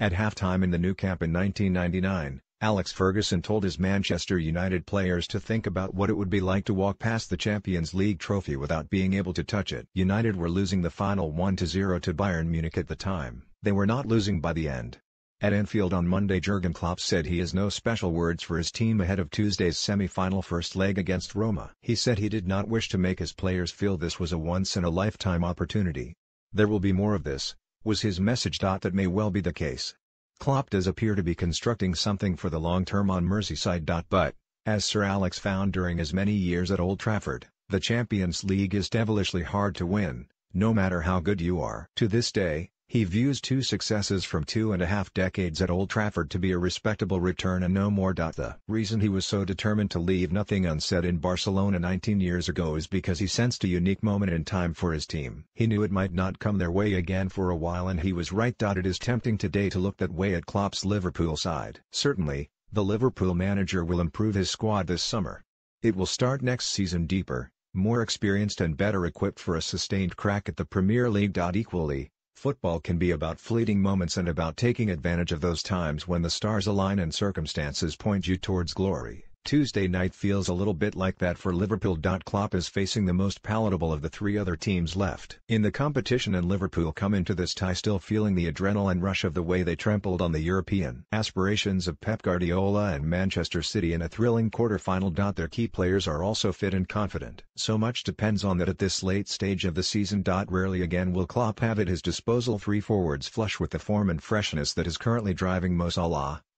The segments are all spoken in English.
At halftime in the Nou Camp in 1999, Alex Ferguson told his Manchester United players to think about what it would be like to walk past the Champions League trophy without being able to touch it. United were losing the final 1-0 to Bayern Munich at the time. They were not losing by the end. At Anfield on Monday Jurgen Klopp said he has no special words for his team ahead of Tuesday's semi-final first leg against Roma. He said he did not wish to make his players feel this was a once-in-a-lifetime opportunity. There will be more of this, was his message. That may well be the case. Klopp does appear to be constructing something for the long term on Merseyside. But, as Sir Alex found during his many years at Old Trafford, the Champions League is devilishly hard to win, no matter how good you are. To this day, he views two successes from two and a half decades at Old Trafford to be a respectable return and no more. The reason he was so determined to leave nothing unsaid in Barcelona 19 years ago is because he sensed a unique moment in time for his team. He knew it might not come their way again for a while and he was right. It is tempting today to look that way at Klopp's Liverpool side. Certainly, the Liverpool manager will improve his squad this summer. It will start next season deeper, more experienced and better equipped for a sustained crack at the Premier League. Equally, Football can be about fleeting moments and about taking advantage of those times when the stars align and circumstances point you towards glory. Tuesday night feels a little bit like that for Liverpool. Klopp is facing the most palatable of the three other teams left in the competition and Liverpool come into this tie still feeling the adrenaline rush of the way they trampled on the European aspirations of Pep Guardiola and Manchester City in a thrilling quarter-final. Their key players are also fit and confident. So much depends on that at this late stage of the season. Rarely again will Klopp have at his disposal three forwards flush with the form and freshness that is currently driving Mo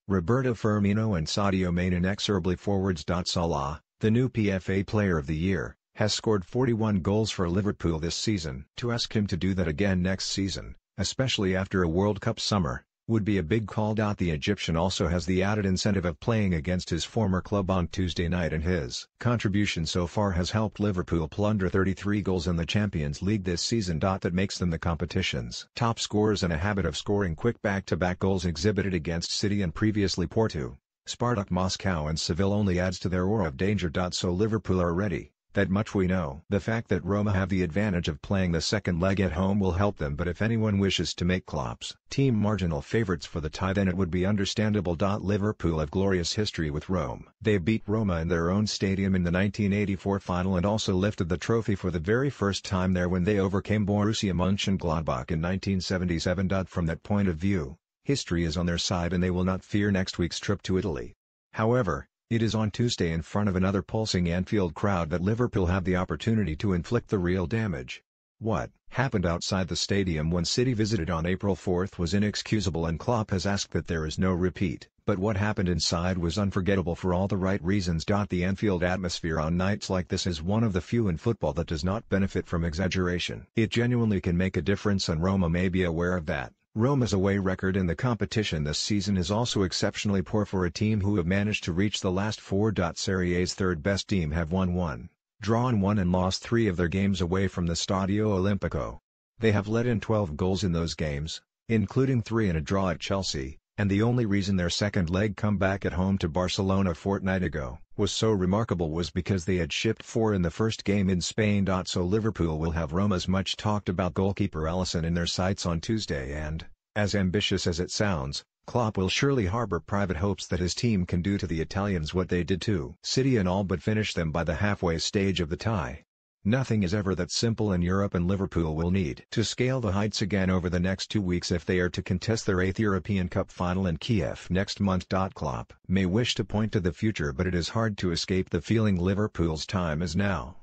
Roberto Firmino and Sadio Mane inexorably forwards. Salah, the new PFA Player of the Year, has scored 41 goals for Liverpool this season. To ask him to do that again next season, especially after a World Cup summer, would be a big call. The Egyptian also has the added incentive of playing against his former club on Tuesday night and his contribution so far has helped Liverpool plunder 33 goals in the Champions League this season. Dot that makes them the competition's top scorers and a habit of scoring quick back-to-back -back goals exhibited against City and previously Porto, Spartak Moscow and Seville only adds to their aura of danger. So Liverpool are ready that much we know. The fact that Roma have the advantage of playing the second leg at home will help them but if anyone wishes to make Klopp's team marginal favourites for the tie then it would be understandable. Liverpool have glorious history with Rome. They beat Roma in their own stadium in the 1984 final and also lifted the trophy for the very first time there when they overcame Borussia Mönchengladbach in 1977. From that point of view, history is on their side and they will not fear next week's trip to Italy. However, it is on Tuesday in front of another pulsing Anfield crowd that Liverpool have the opportunity to inflict the real damage. What happened outside the stadium when City visited on April 4 was inexcusable and Klopp has asked that there is no repeat, but what happened inside was unforgettable for all the right reasons. The Anfield atmosphere on nights like this is one of the few in football that does not benefit from exaggeration. It genuinely can make a difference and Roma may be aware of that. Roma's away record in the competition this season is also exceptionally poor for a team who have managed to reach the last four. Serie A's third-best team have won one, drawn one and lost three of their games away from the Stadio Olimpico. They have let in 12 goals in those games, including three in a draw at Chelsea, and the only reason their second leg comeback at home to Barcelona a fortnight ago was so remarkable was because they had shipped four in the first game in Spain. So Liverpool will have Roma's much talked about goalkeeper Alisson in their sights on Tuesday and, as ambitious as it sounds, Klopp will surely harbour private hopes that his team can do to the Italians what they did to City and all but finish them by the halfway stage of the tie. Nothing is ever that simple in Europe and Liverpool will need to scale the heights again over the next two weeks if they are to contest their eighth European Cup final in Kiev next month. Klopp may wish to point to the future but it is hard to escape the feeling Liverpool's time is now.